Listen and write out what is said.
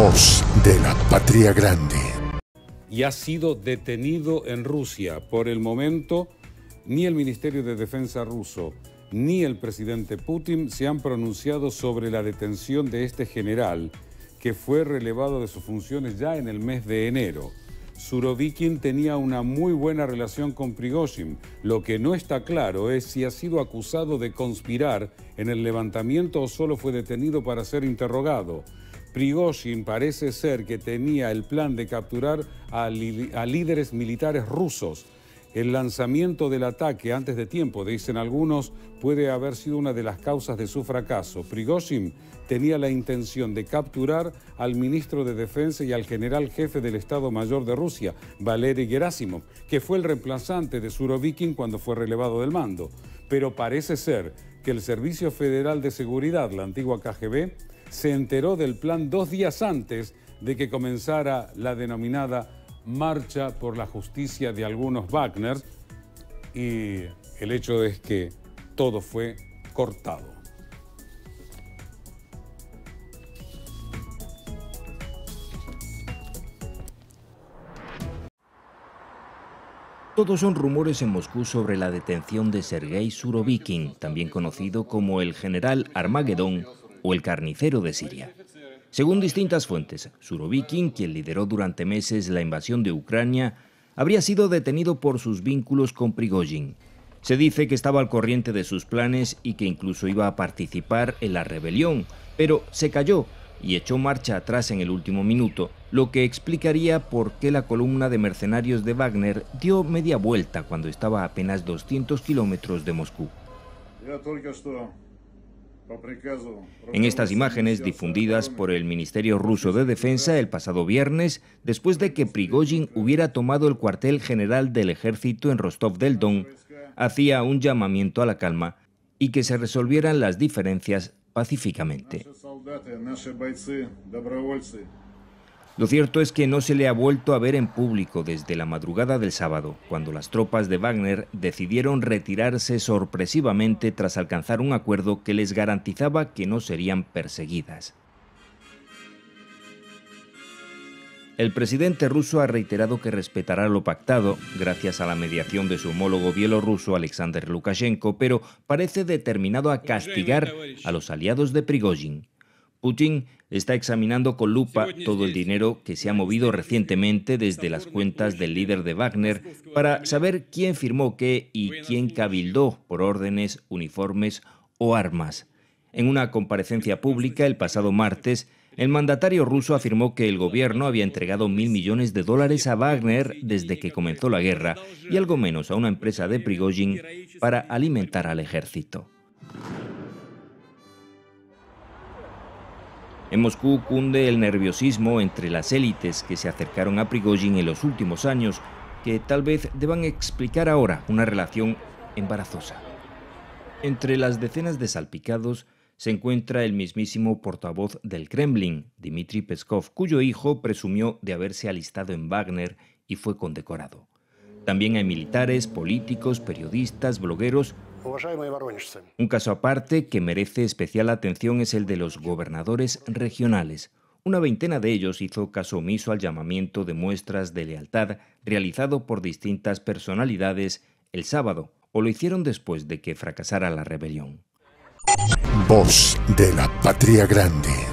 De la Patria Grande. Y ha sido detenido en Rusia. Por el momento, ni el Ministerio de Defensa ruso ni el presidente Putin se han pronunciado sobre la detención de este general que fue relevado de sus funciones ya en el mes de enero. Surovikin tenía una muy buena relación con Prigozhin. Lo que no está claro es si ha sido acusado de conspirar en el levantamiento o solo fue detenido para ser interrogado. Prigozhin parece ser que tenía el plan de capturar a, líderes militares rusos el lanzamiento del ataque antes de tiempo, dicen algunos, puede haber sido una de las causas de su fracaso. Prigozhin tenía la intención de capturar al ministro de Defensa y al general jefe del Estado Mayor de Rusia, Valery Gerasimov, que fue el reemplazante de Surovikin cuando fue relevado del mando. Pero parece ser que el Servicio Federal de Seguridad, la antigua KGB, se enteró del plan dos días antes de que comenzara la denominada marcha por la justicia de algunos Wagner y el hecho es que todo fue cortado. Todos son rumores en Moscú sobre la detención de Sergei Surovikin, también conocido como el general Armagedón o el carnicero de Siria. Según distintas fuentes, Surovikin, quien lideró durante meses la invasión de Ucrania, habría sido detenido por sus vínculos con Prigozhin. Se dice que estaba al corriente de sus planes y que incluso iba a participar en la rebelión, pero se cayó y echó marcha atrás en el último minuto, lo que explicaría por qué la columna de mercenarios de Wagner dio media vuelta cuando estaba a apenas 200 kilómetros de Moscú. En estas imágenes difundidas por el Ministerio ruso de Defensa el pasado viernes, después de que Prigozhin hubiera tomado el cuartel general del ejército en Rostov del Don, hacía un llamamiento a la calma y que se resolvieran las diferencias pacíficamente. Lo cierto es que no se le ha vuelto a ver en público desde la madrugada del sábado, cuando las tropas de Wagner decidieron retirarse sorpresivamente tras alcanzar un acuerdo que les garantizaba que no serían perseguidas. El presidente ruso ha reiterado que respetará lo pactado gracias a la mediación de su homólogo bielorruso Alexander Lukashenko, pero parece determinado a castigar a los aliados de Prigozhin. Putin está examinando con lupa todo el dinero que se ha movido recientemente desde las cuentas del líder de Wagner para saber quién firmó qué y quién cabildó por órdenes, uniformes o armas. En una comparecencia pública el pasado martes, el mandatario ruso afirmó que el gobierno había entregado mil millones de dólares a Wagner desde que comenzó la guerra y algo menos a una empresa de Prigozhin para alimentar al ejército. En Moscú cunde el nerviosismo entre las élites que se acercaron a Prigozhin en los últimos años, que tal vez deban explicar ahora una relación embarazosa. Entre las decenas de salpicados se encuentra el mismísimo portavoz del Kremlin, Dmitry Peskov, cuyo hijo presumió de haberse alistado en Wagner y fue condecorado. También hay militares, políticos, periodistas, blogueros un caso aparte que merece especial atención es el de los gobernadores regionales. Una veintena de ellos hizo caso omiso al llamamiento de muestras de lealtad realizado por distintas personalidades el sábado, o lo hicieron después de que fracasara la rebelión. Voz de la Patria Grande.